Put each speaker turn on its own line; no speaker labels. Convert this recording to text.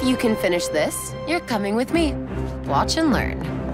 If you can finish this, you're coming with me. Watch and learn.